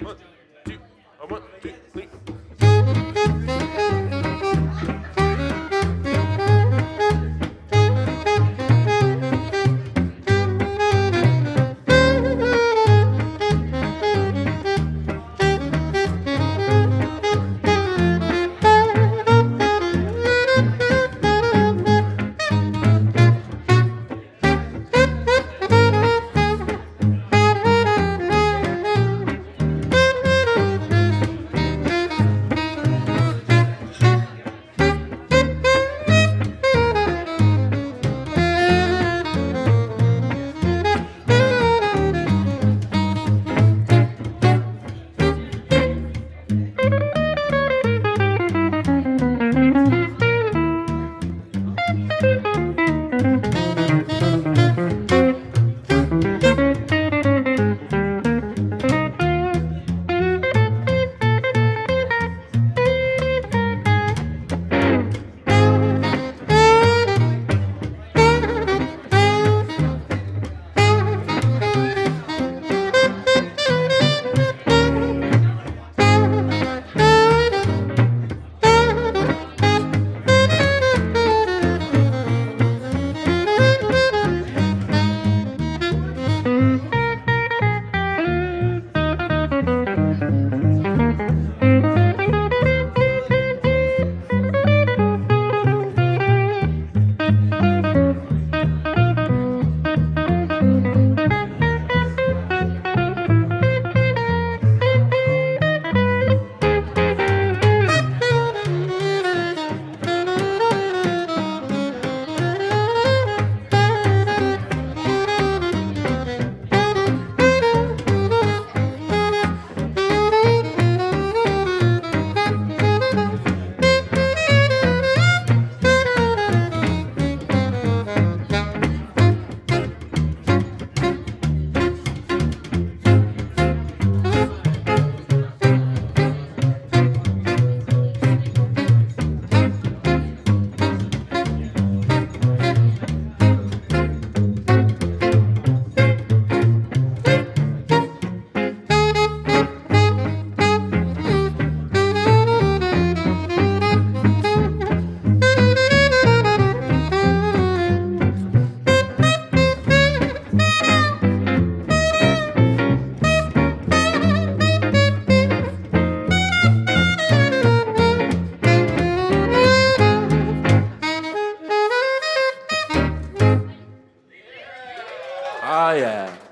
One, two, one, two. Oh yeah.